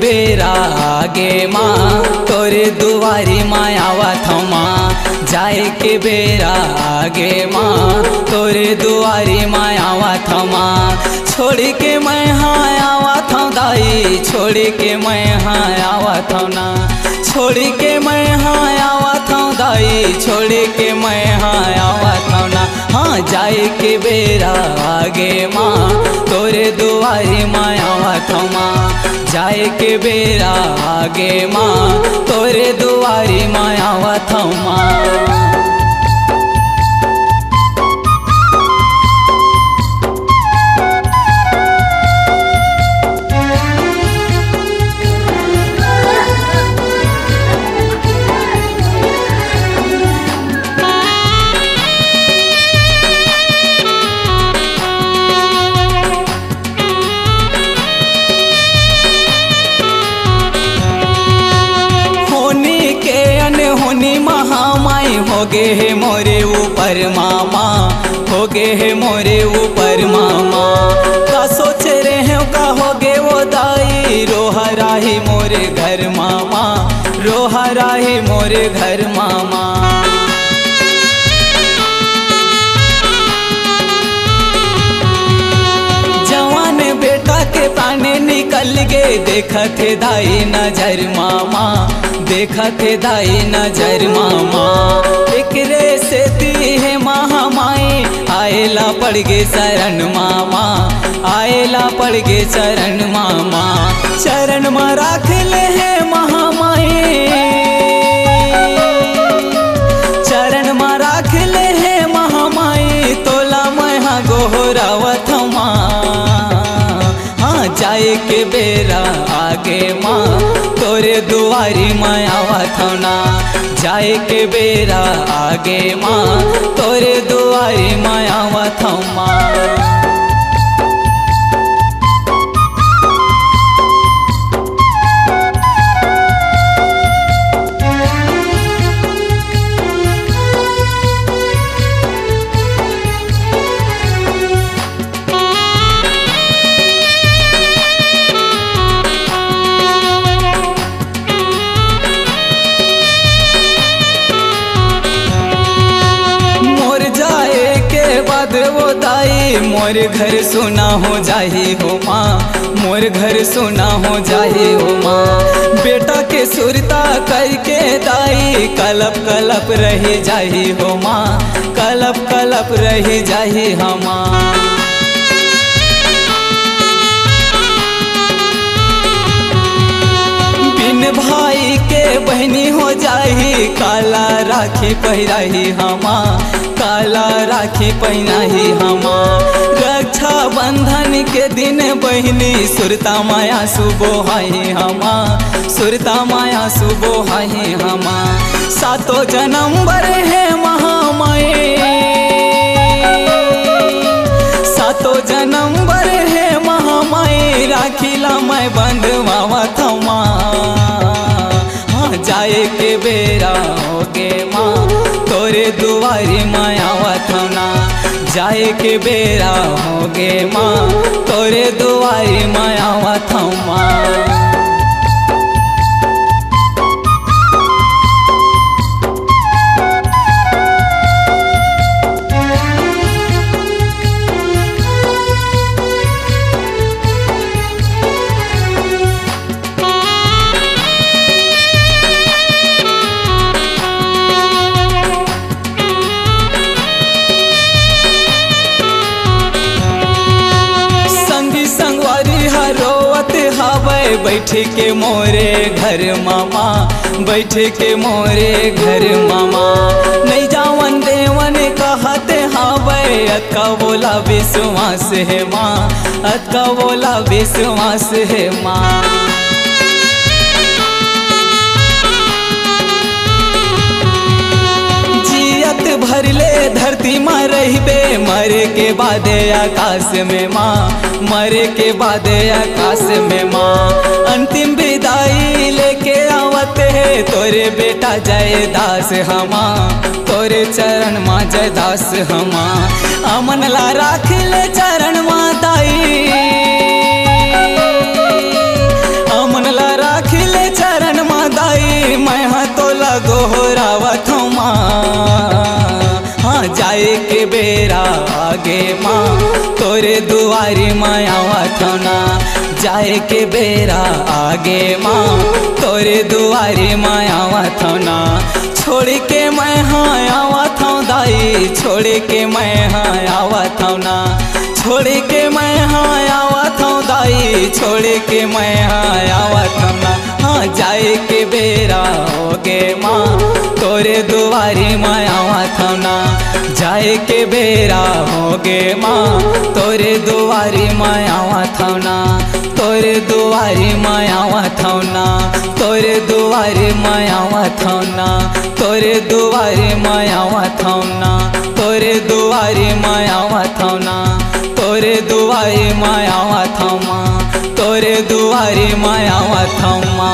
बेरा आगे माँ, तोरे दुआरी मायावा थमा। जाए के बेरा आगे माँ, तोरे दुआरी मायावा थमा। छोड़ के मैं हाँ आवा था दाई छोड़ के मैं हाँ आवा था ना छोड़ के मैं हाँ आवा था दाई छोड़ के मैं हाँ आवा था ना हाँ जाए के बेरा आगे माँ, तोरे दुआरी मायावा था जाए के बेरा आगे माँ तोरे दुआरी मायावा था गे है मोरे ऊपर मामा हो गे है मोरे ऊपर मामा। का सोच रहे हो, का हो गे वो दाई? रोहरा ही मोरे घर मामा रोहरा ही मोरे घर मामा। जवान बेटा के पाने निकल गए देखा थे दाई नज़र मामा। देखा के दाई नज़र मामा। एकरे से दी है महा माए आएला पड़ गे शरण मामा। आएला पड़ गे चरण मामा। चरण मा राख के बेरा आगे माँ, तोरे दुआरी में आवा थोना जाए के बेरा आगे माँ, तोरे दुआरी में आवा थो माँ मोर घर सोना हो जाहे हो माँ। मोर घर सोना हो जाहे हो माँ। बेटा के सुरता करके दाई, कलप कलप रह जाही हो माँ। कलप कलप रह जाही हम राखी पहिराही हमा, काला राखी पहिनाही हमा। रक्षा बंधन के दिन बहनी, सुरता माया सुबोहाई हमा, सुरता माया सुबोहाई हमा। सातो जन्म बर है महामाई सातो जन्म बर है महामाई राखीला मैं बंधवावा थमा। जाए के बेरा हो गे माँ। तोरे दुआरी मायावा थना जाए के बेरा हो गे माँ। तोरे दुआरी मायावा थमा बैठ के मोरे घर मामा, बैठ के मोरे घर मामा। नहीं जावन देवन कहते हवे अक्का बोला विश्वास है माँ अक्का बोला विश्वास है माँ। जियत भरले धरती में रहिबे मरे के बाद आकाश में माँ, मरे के बाद आकाश में माँ। अंतिम विदाई लेके आवत है, तोरे बेटा जय दास हमा। तोरे चरण माँ जय दास हमा। अमन ला राख ले चरण माँ दाई दुआरी मायावा थौना जाए के बेरा आगे माँ तोरे दुआरी मायावा थौना छोड़ के मैं हाँ आवा थौ दाई छोड़ के मैं हाँ आवा थौना छोड़ के मैं हाँ आवा थौ दाई छोड़ के मैं हाँ आवा थौना हाँ जाए के बेरा हो गे माँ तोरे दुआरी मायावा थौना जाए के बेरा हो गे माँ। तोरे दुआरी मायावा थौना तोरे दुआरी मायावा थौना तोरे दुआरी मायावा थौना तोरे दुआरी मायावा थौना तोरे दुआरी मायावा थौना तोरे दुआरी मायावा थौमा तोरे दुआरी मायावा थौमा